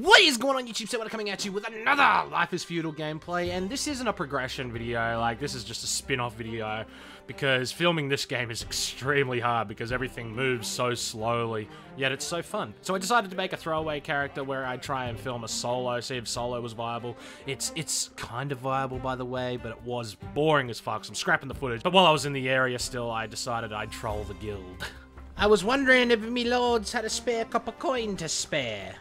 What is going on YouTube? So we're coming at you with another Life is Feudal gameplay, and this isn't a progression video, like this is just a spin-off video, because filming this game is extremely hard because everything moves so slowly, yet it's so fun. So I decided to make a throwaway character where I'd try and film a solo, see if solo was viable. It's it's kind of viable by the way, but it was boring as fuck, so I'm scrapping the footage. But while I was in the area still, I decided I'd troll the guild. I was wondering if me lords had a spare copper coin to spare.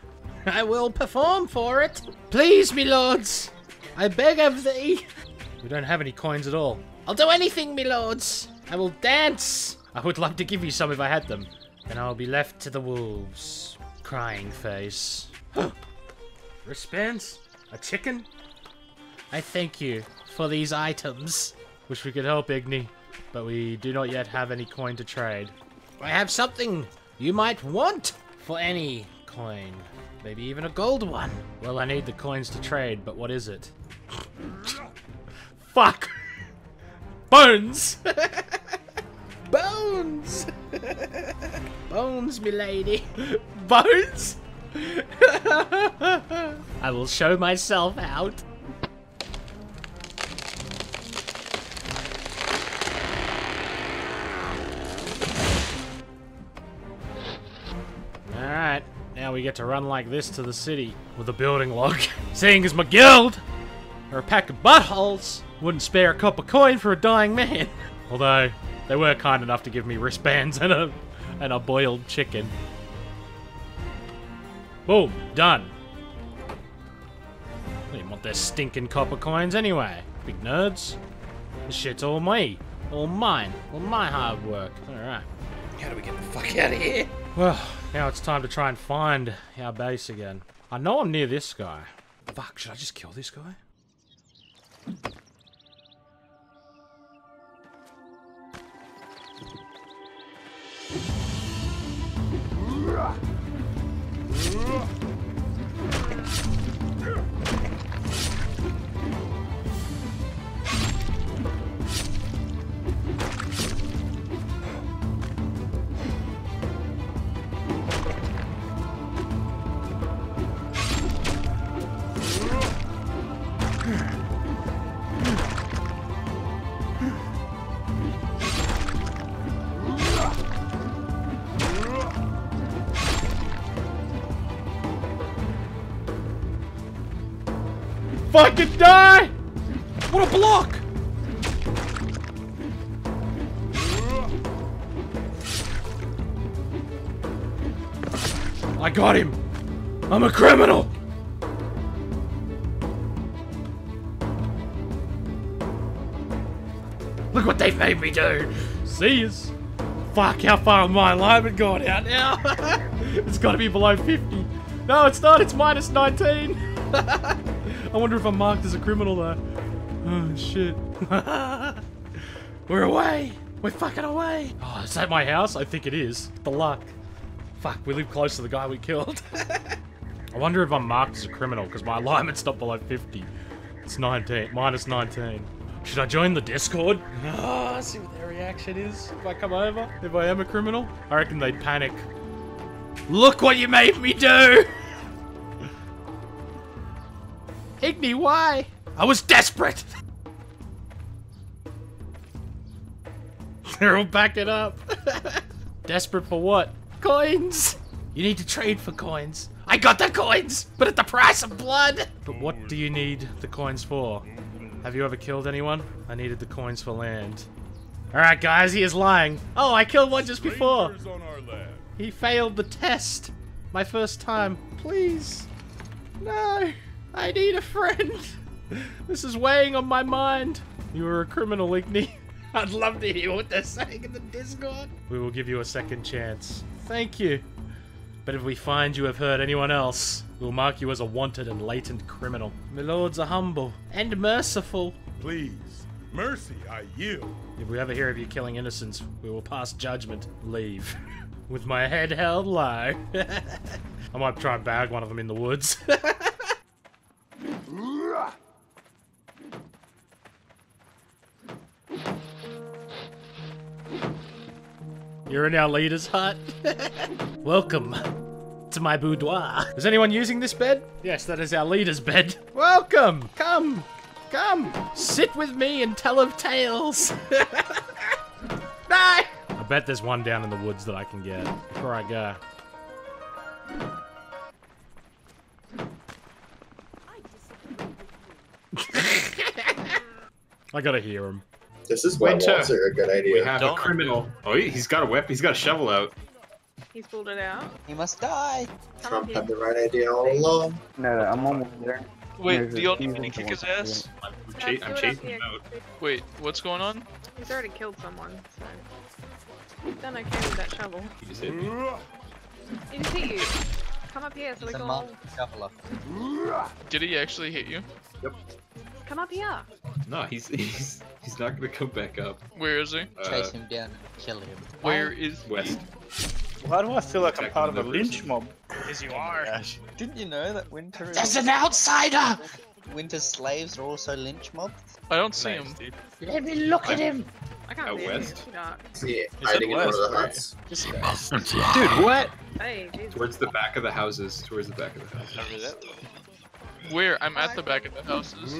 I will perform for it. Please, me lords, I beg of thee. We don't have any coins at all. I'll do anything, me lords. I will dance. I would love to give you some if I had them. Then I'll be left to the wolves. Crying face. Wristbands? A chicken? I thank you for these items. Wish we could help, Igni, but we do not yet have any coin to trade. I have something you might want for any coin. Maybe even a gold one. Well, I need the coins to trade, but what is it? Fuck! Bones! Bones! Bones, milady. Bones? I will show myself out. Now we get to run like this to the city with a building log. Seeing as my guild are a pack of buttholes, wouldn't spare a copper coin for a dying man. Although, they were kind enough to give me wristbands and a, and a boiled chicken. Boom, done. I didn't want their stinking copper coins anyway, big nerds. This shit's all me. All mine. All my hard work. Alright. How do we get the fuck out of here? Well, now it's time to try and find our base again. I know I'm near this guy. Fuck, should I just kill this guy? Fucking die! What a block! I got him! I'm a criminal! Look what they've made me do! See us. Fuck, how far my alignment gone out now? it's gotta be below 50. No, it's not, it's minus 19. I wonder if I'm marked as a criminal though. Oh shit. We're away! We're fucking away! Oh, is that my house? I think it is. The luck. Fuck, we live close to the guy we killed. I wonder if I'm marked as a criminal, because my alignment's not below 50. It's 19, minus 19. Should I join the Discord? Oh, see what their reaction is if I come over, if I am a criminal. I reckon they'd panic. Look what you made me do! Igni, why? I was desperate! They're all backing up. desperate for what? Coins! You need to trade for coins. I got the coins, but at the price of blood! But what do you need the coins for? Have you ever killed anyone? I needed the coins for land. Alright guys, he is lying. Oh, I killed one just before. He failed the test. My first time. Please. No. I need a friend. This is weighing on my mind. You are a criminal, Igni. I'd love to hear what they're saying in the Discord. We will give you a second chance. Thank you. But if we find you have hurt anyone else, we'll mark you as a wanted and latent criminal. My lords are humble and merciful. Please, mercy, I yield. If we ever hear of you killing innocents, we will pass judgment. Leave. With my head held low. I might try and bag one of them in the woods. You're in our leader's hut. Welcome to my boudoir. Is anyone using this bed? Yes, that is our leader's bed. Welcome! Come! Come! Sit with me and tell of tales! Bye! I bet there's one down in the woods that I can get before I go. I gotta hear him. This is why Winter. walls are a good idea. We have a Don't. criminal. Oh, he- he's got a weapon. He's got a shovel out. He's pulled it out. He must die. Trump had the right idea all along. No, no, I'm almost there. Wait, There's do y'all need me to kick his people ass? I'm, Let's cha- I'm it chasing him out. Wait, what's going on? He's already killed someone, so he's done okay with that shovel. He just hit me. He just hit you. Come up here so we He's a can all. Did he actually hit you? Come up here. No, he's he's he's not gonna come back up. Where is he? Uh, Chase him down and kill him. Where is west. Why do I feel like I'm part of a lynch mob? Because you are. Didn't you know that winter is... There's an outsider! Winter's slaves are also lynch mobs? I don't see Nice, him. dude. Let me look at him! I can't Out see him. west? It's too dark. See, hiding in one of west, the right? huts. Dude, what? Hey, Jesus. Towards the back of the houses. Towards the back of the houses. Over that. Where? I'm at the back of the houses.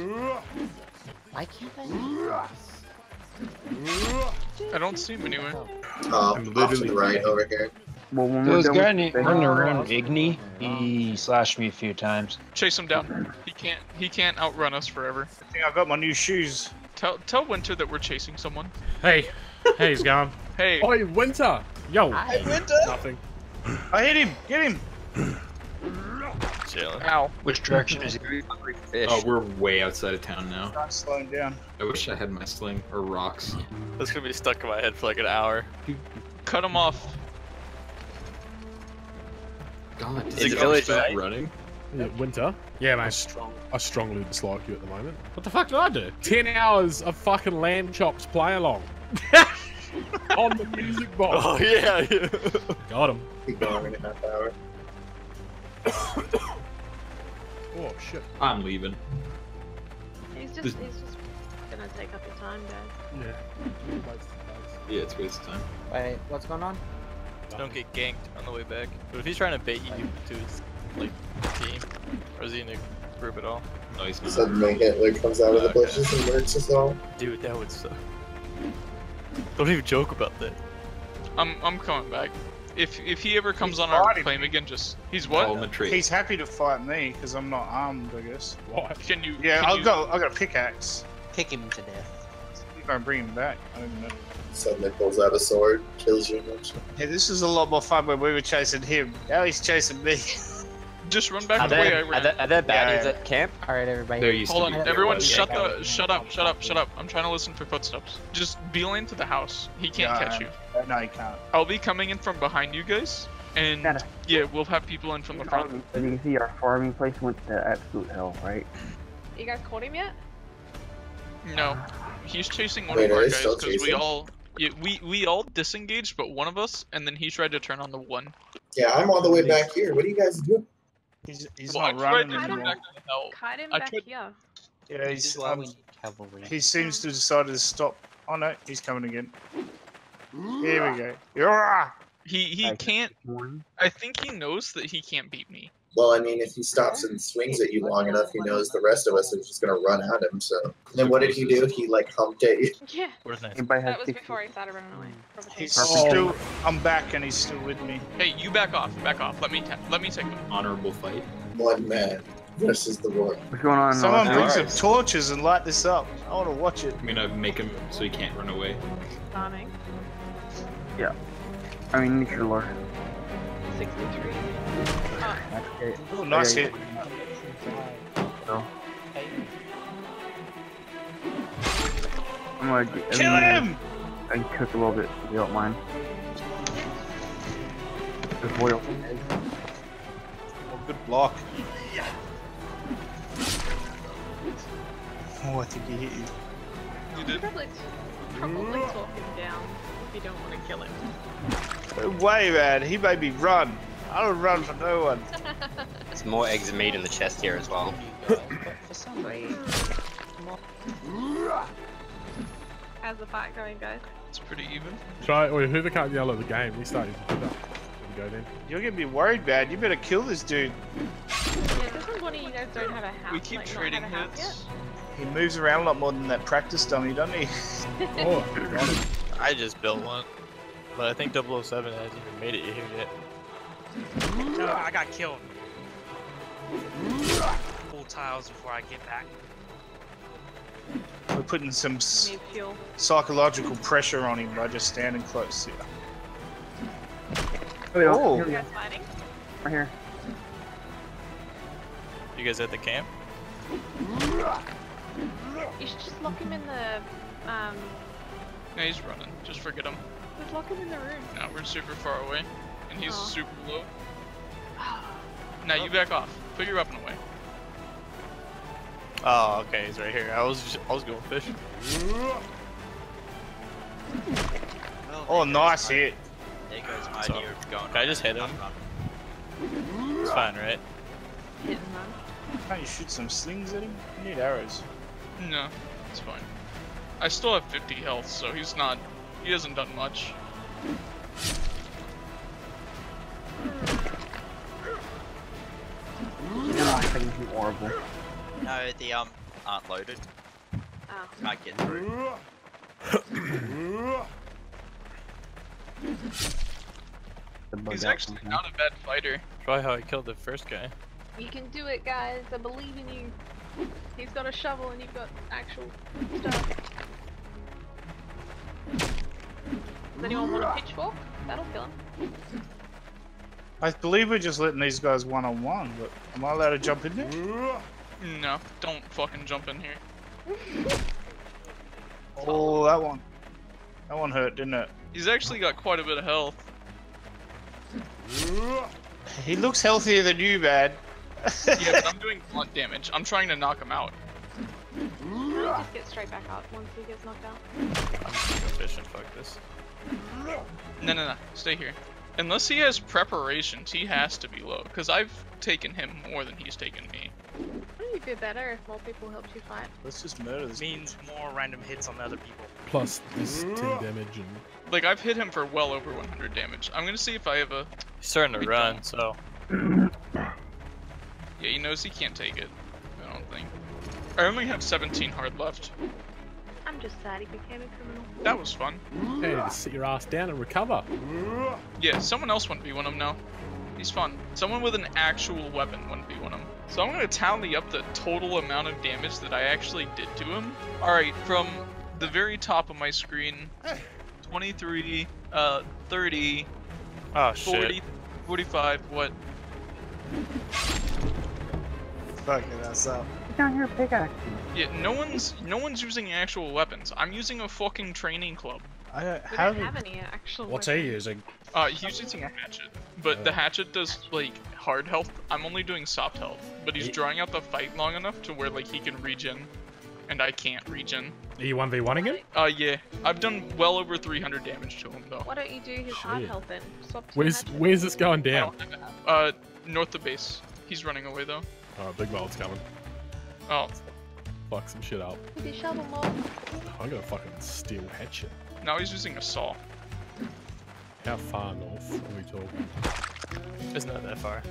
Why can't I? I don't see him anywhere. Uh, I'm off literally- right over here. Well, when There we're was a done guy named running around Igni. He slashed me a few times. Chase him down. He can't. He can't outrun us forever. I think I got my new shoes. Tell tell Winter that we're chasing someone. Hey, hey, he's gone. Hey, Oi, Winter! Yo, Hey, Winter! Nothing. I hit him! Get him! Chilling. ow. Which direction is he? Oh, we're way outside of town now. I'm slowing down. I wish I had my sling or rocks. That's gonna be stuck in my head for like an hour. Cut him off. God, Is did it he village start right? running? Yeah, Winter, yeah, I, strong, I strongly dislike you at the moment. What the fuck did I do? 10 hours of fucking Lamb Chop's Play-Along. on the music box. Oh yeah. yeah. Got him. Keep going in a half hour. Oh, shit. I'm leaving. He's just, This- he's just gonna take up your time, guys. Yeah. Yeah, it's waste of time. Wait, what's going on? Don't get ganked on the way back. But if he's trying to bait you to his like team, or is he in a group at all? No, he's not. Suddenly Hitler comes out of the Okay. bushes and murders us all. Dude, that would suck. Don't even joke about that. I'm I'm coming back. If if he ever comes He's on our fighting claim me. again, just he's what? a tree. He's happy to fight me because I'm not armed, I guess. Why? Can you? Yeah, can I'll you- got, I've got a pickaxe. Kick him to death. You're gonna bring him back. I don't know. Suddenly pulls out a sword, kills you. and then- Yeah, this is a lot more fun when we were chasing him. Now he's chasing me. Just run back Are the way I ran. are there, are there baddies Yeah. at camp? Alright, everybody. There used Hold to on, be. everyone, Yeah, shut yeah. the, shut up, shut up, shut up. I'm trying to listen for footsteps. Just beeline to the house. He can't Yeah. catch you. no, he can't. I'll be coming in from behind you guys, and Gotta- yeah, we'll have people in from the front. As you can see, our farming place went to absolute hell, right? You guys caught him yet? No, he's chasing one Wait, of are our guys because we all, yeah, we we all disengaged, but one of us, and then he tried to turn on the one. Yeah, I'm all the way back here. What are you guys doing? He's, he's Well, not tried running to anymore. back to help. Kite him I back tried- here. Yeah, he's, is um, cavalry. he seems to have decided to stop. Oh no, he's coming again. Here we go. He he I- can't. I think he knows that he can't beat me. Well, I mean, if he stops and swings at you long enough, he knows the rest of us are just gonna run at him. So then, what did he do? He like humped at you. Yeah, Where's nice? Anybody has that was 60? before he started running away. Mm. He's Provocation. still. I'm back and he's still with me. Hey, you back off, back off. Let me let me take him. Honorable fight. One man versus the world. What's going on? Someone Noah? bring Alright. some torches and light this up. I want to watch it. I'm gonna make him so he can't run away. Farming. I mean, Nature Lore. 63. Oh, That's it. Oh, nice hit. So. I'm gonna get, Kill gonna- him! I can cook a little bit if you don't mind. Just boil. Oh, good block. Oh, I think he hit you. You you did. probably, probably talk him down if you don't want to kill him. No way, man. He made me run. I don't run for no one. There's more eggs and meat in the chest here as well. But for some reason, How's the fight going, guys? It's pretty even. Try, or whoever can't yell at the game, he's starting to do that. go then. You're gonna be worried, bad. You better kill this dude. Yeah, doesn't one of you guys don't have a house? We keep like, not trading have a house hits. He moves around a lot more than that practice dummy, doesn't he? Oh. I just built one, but I think 007 hasn't even made it here yet. No, I got killed. Full tiles before I get back. We're putting some s- Need fuel. psychological pressure on him by just standing close here. Oh, yeah. Oh. Here You we go. guys fighting? Right here. You guys at the camp? You should just lock him in the um. No, he's running. Just forget him. Just lock him in the room. No, we're super far away. And he's Aw. super low. Now you back off. Put your weapon away. Oh, okay, he's right here. I was just, I was going fishing. Oh, nice hit. There goes my So, idea going. can I just hit him? It's fine, right? Hitting them. Can't you shoot some slings at him? You need arrows. No, it's fine. I still have 50 health, so he's not. He hasn't done much. No, I think he's horrible. No, the um aren't loaded. Oh. Can't get through. He's actually something. not a bad fighter. Probably how I killed the first guy. You can do it, guys. I believe in you. He's got a shovel and you've got actual stuff. Does anyone want a pitchfork? That'll kill him. I believe we're just letting these guys one on one, but am I allowed to jump in there? No, don't fucking jump in here. Oh, that one. That one hurt, didn't it? He's actually got quite a bit of health. He looks healthier than you, bad. Yeah, but I'm doing blunt damage. I'm trying to knock him out. Just get straight back up once he gets knocked out. I'm just gonna go fishing. Fuck this. No, no, no. Stay here. Unless he has preparations, he has to be low. Because I've taken him more than he's taken me. Wouldn't you feel better if more people helped you fight? Let's just murder this. Means more random hits on the other people. Plus this 10 damage and Like, I've hit him for well over 100 damage. I'm gonna see if I have a... He's starting to run, don't. so Yeah, he knows he can't take it. I don't think. I only have 17 hard left. I'm just sad he became a criminal. That was fun. hey, just sit your ass down and recover. Yeah, someone else wouldn't be one of them now. He's fun. Someone with an actual weapon wouldn't be one of them. So I'm gonna tally up the total amount of damage that I actually did to him. Alright, from the very top of my screen, 23, uh, 30, oh 40, shit. 45, what? Fucking that's up. Get down here, pickaxe. Yeah, no one's no one's using actual weapons. I'm using a fucking training club. I don't, We how don't have any actual. What's he weapons. using? Uh, he's using a hatchet, but the hatchet does like hard health. I'm only doing soft health, but he's Ye- drawing out the fight long enough to where like he can regen, and I can't regen. Are you 1v1 again? Uh, yeah, I've done well over 300 damage to him though. Why don't you do his hard Shit. health then? Swap Where's magic. where's this going I down? don't have a- Uh, north of base. He's running away though. Oh, big mold's coming. Oh, Fuck some shit up. With his shovel more. I'm gonna fucking steal hatchet. now he's using a saw. How far north are we talking? It's not that far.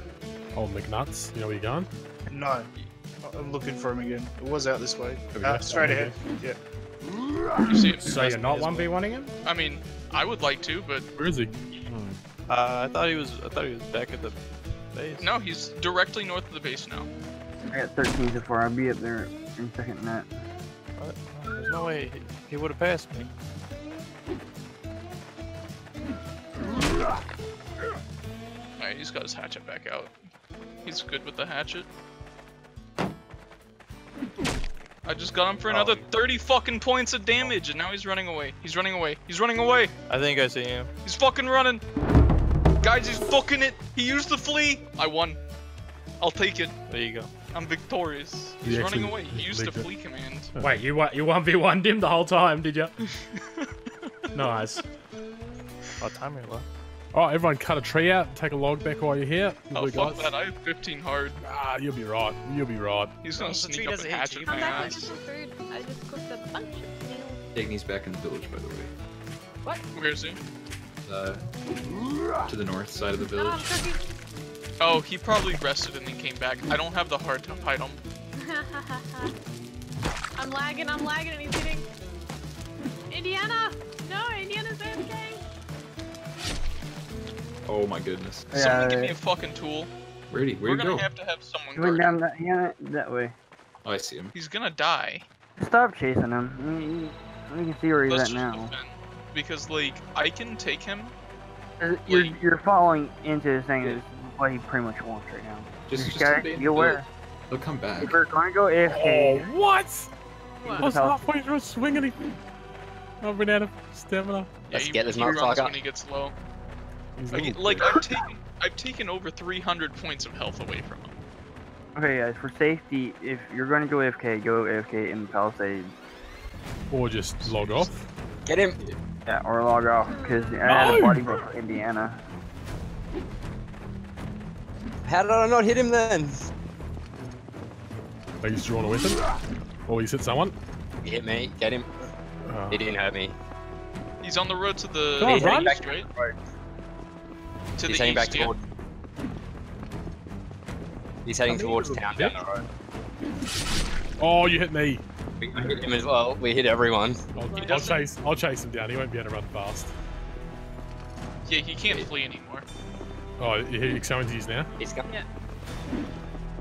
Oh, McNuts, you know where you're going? no. I'm looking for him again. It was out this way. Uh, straight ahead. Yeah. You see it? So you're not 1v1ing him? I mean, I would like to, but Where is he? Uh, I thought he was. I thought he was back at the base. no, he's directly north of the base now. I got 13 so far. I'll be up there in second net. What? There's no way he, he would have passed me. Alright, he's got his hatchet back out. He's good with the hatchet. I just got him for another 30 fucking points of damage, and now he's running away. He's running away. He's running away. I think I see him. He's fucking running. Guys, he's fucking it. He used the flee. I won. I'll take it. There you go. I'm victorious. He He's running away. He used the leaked it. flee command. Wait, you wa- you 1v1'd him the whole time, did you? nice. Oh, timer low. Oh, everyone cut a tree out. Take a log back while you're here. Oh, Lovely fuck guys. that. I have 15 hard. Ah, you'll be right. You'll be right. He's gonna Well, the tree sneak up doesn't and hit you, hatchet you my Come back with ass. some food. I just cooked a bunch of meals. Dagny's back in the village, by the way. What? Where's he? uh, to the north side of the Come on, village. Cookie. Oh, he probably rested and then came back. I don't have the heart to top him. I'm lagging, I'm lagging, and he's hitting. Indiana! No, Indiana's AFK! Oh my goodness. Someone give me a fucking tool. Where'd he, We're where'd gonna go? have to have someone he went down that, yeah, that way. Oh, I see him. He's gonna die. Stop chasing him. I mean, We can see where he's Let's at now. defend. Because like I can take him. You're, you're falling into this thing. This is what he pretty much wants right now. Just, This just guy, stay in the be aware. village. He'll come back. If we're going to go Oh, what? I What? was halfway through a swing and he... I've been out of stamina. Yeah, he, he runs when he gets low. He's Like, like. I've taken I've taken over 300 points of health away from him. okay guys, for safety, if you're going to go AFK, go AFK in Palisades. Or just log off. Get him! Yeah, or log off, because I had a No! body blow for Indiana. How did I not hit him then? Like he's drawn a weapon. Or he's hit someone. He hit me. Get him. Oh. He didn't hurt me. He's on the road to the Come on, east, run. right? To He's the heading east, back yeah. toward. He's heading towards town little down the road. Oh, you hit me. We we hit him as well. We hit everyone. I'll, I'll chase. I'll chase him down. He won't be able to run fast. Yeah, he can't flee anymore. Oh, he- he's coming to you now. He's coming. Yeah.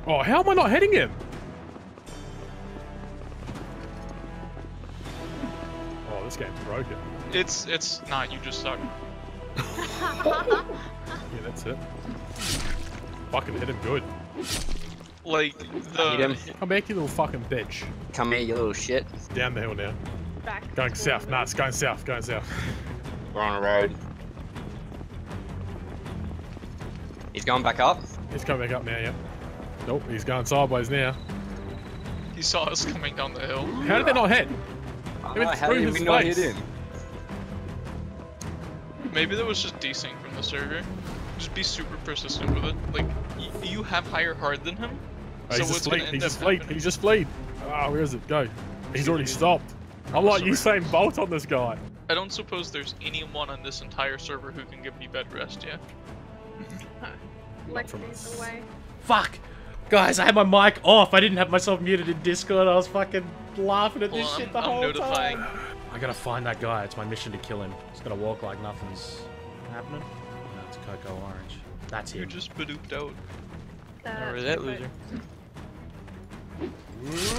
Oh, how am I not hitting him? Oh, this game's broken. It's it's not. You just suck. Yeah, that's it. Fucking hit him good. Like hit him. the Come back, you little fucking bitch. Come here, you little shit. Down the hill now. Back. Going south. Nah, it's going south. Going south. We're on a road. He's going back up. He's coming back up now, yeah. Nope, he's going sideways now. he saw us coming down the hill. How did they not hit? It went how through did his we not face. hit him? Maybe that was just desync from the server. Just be super persistent with it. Like y- you have higher hard than him. Oh, so he's what's just gonna fleet. He's just fleet. happening- He's just fleet. Ah, where is it? Go. He's already stopped. I'm like Usain Bolt on this guy. I don't suppose there's anyone on this entire server who can give me bed rest, yeah? Lexi's away. Fuck! Guys, I had my mic off. I didn't have myself muted in Discord. I was fucking laughing at this Well, shit I'm- the I'm whole notifying. time. I gotta find that guy. It's my mission to kill him. He's gotta walk like nothing's happening. No, it's Coco Orange. That's him. You're him. just badooped out. Remember that loser.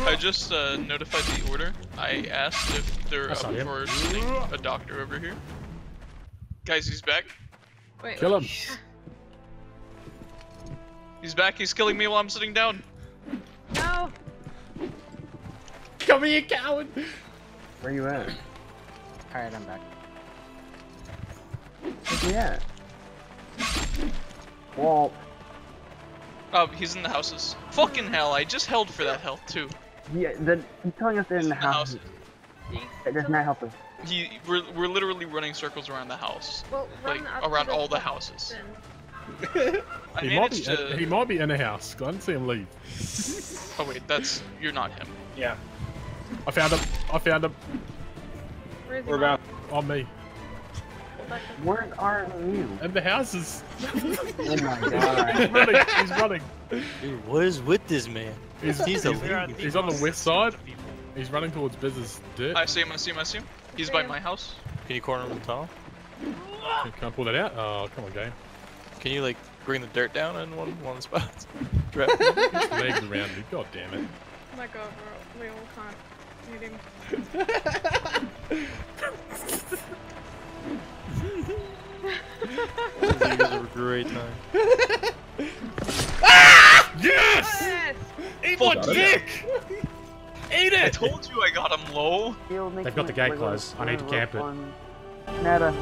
I just uh, notified the order. I asked if they're That's up him. for sending a doctor over here. Guys, he's back. Wait. Kill him. He's back. He's killing me while I'm sitting down. No! Come here, coward! Where you at? Alright, I'm back. Where's he at? Walt. Oh, he's in the houses. Fucking hell! I just held for that health too. Yeah, the, he's telling us they're in the house. houses. That does not help us. He, we're, we're literally running circles around the house, Well, like run up to around all the top houses. then. I He might, be, to. he might be in a house. I didn't see him leave. Oh wait, that's you're not him. Yeah. I found him. I found him. Where's he We're about. On me. Where are you? And the houses. Oh my god. he's god. running. He's running. Dude, what is with this man? He's, He's he's, a We are leader. the he's on the west side. He's running towards Biz's dirt. I see him. I see him. I see him. He's by my house. Can you corner him in the tunnel? Can I pull that out? Oh, come on, game. Can you like bring the dirt down in one one of the spots? Drop He's legs around me. God damn it. Oh my god, bro. We all can't hit him. These are a great time. Yes! Yes! Eat my Got it. dick! Eat I told you I got him low. They've got the gate closed. I need to camp it. Nada.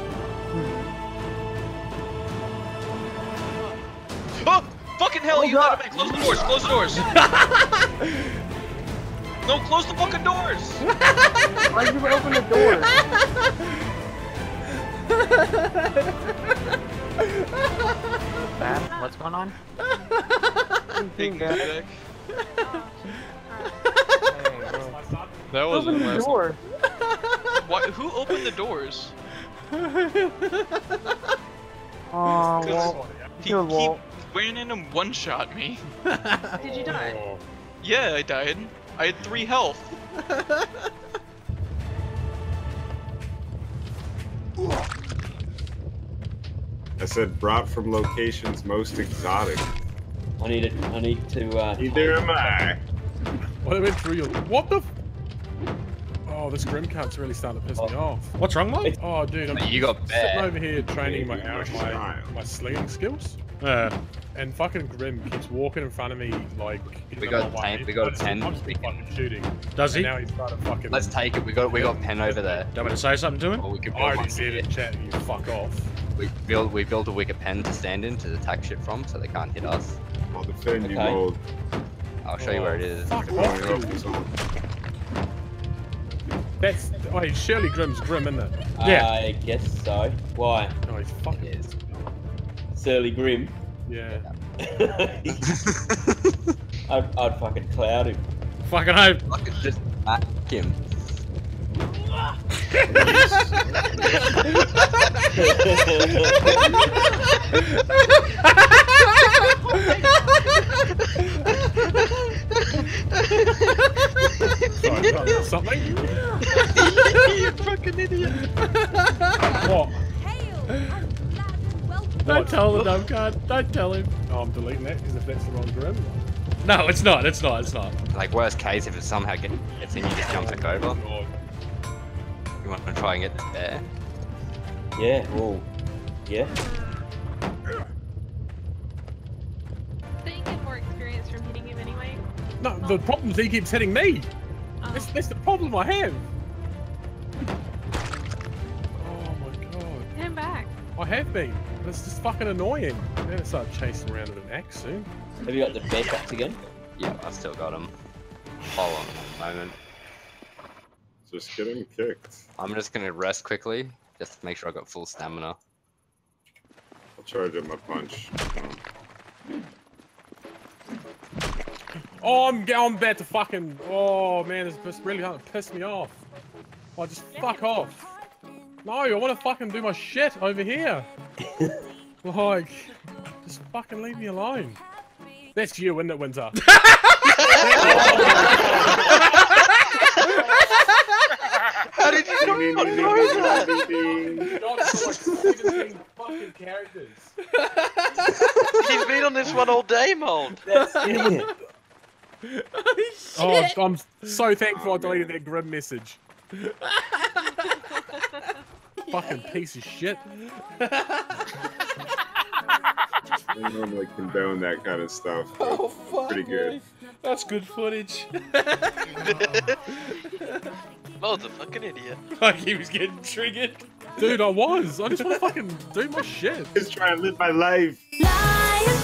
You God. let him in. Close the doors. Close the doors. no, close the fucking doors. Why'd you open the door? Bad? What's going on? Taking it back. That wasn't Open the last. door. Why, who opened the doors? Oh, well, He, killed he Walt. ran in and one-shot me. Did you die? Oh. Yeah, I died. I had three health. I said brought from locations most exotic. I need it. I need to. Uh, Neither am I. What went through your? What the? F oh, this grim cat's really starting to piss me off. What's wrong, mate? Oh, dude, I'm You got sitting bad. over here training my Yeah, my, my slinging skills, Uh, and fucking Grim keeps walking in front of me like. We got my way. 10 we got I just- 10. I'm just fucking shooting. does he? And now he's trying to fucking. Let's take it. We got we got pen over there. Do you want me to say something to him? Or we could I build already one. said in chat. You fuck off. We build we build a wicker pen to stand in to attack shit from, so they can't hit us. I'll defend you, Okay. I'll show you where it is. Fuck Oh, off, yeah, dude. it's on. That's. Oh, he's surely Grim's Grim, isn't it? Yeah. I guess so. Why? No, he's fucking. Yes. Surly Grim. Yeah. I'd, I'd fucking cloud him. Fucking hope. Fucking just smack him. Sorry, done something. you fucking idiot. What? Don't tell the dumb cunt. Don't tell him. Oh, I'm deleting that because if that's the wrong Grim. No, it's not. It's not. It's not. Like worst case, if it somehow get, gets in, you just jump back over. Oh, god. You want to try and get there? Yeah. Well. Yeah. Don't you get more experience from hitting him anyway? No, the problem is he keeps hitting me. Oh. That's, that's the problem I have. Oh my god. Hit him back. I have been. It's just fucking annoying. I'm gonna start chasing around with an axe soon. Have you got the backups again? Yeah, I've still got him. Hold on a moment. Just get him kicked. I'm just gonna rest quickly, just to make sure I got full stamina. I'll charge up my punch. Oh, I'm, I'm about to fucking. Oh man, this just really starting to piss me off. Oh, just fuck off. No, I want to fucking do my shit over here. like, just fucking leave me alone. That's you, isn't it, Winter? How did you not know that? Not for like 17 fucking characters. He's been on this one all day, Mold. That's it. Oh, I'm so thankful I deleted that grim message. Fucking piece of shit. I normally condone that kind of stuff. Oh fuck. Pretty good. me. That's good footage. Mold's a fucking idiot. like he was getting triggered. Dude, I was. I just want to fucking do my shit. Just trying to live my life. Lion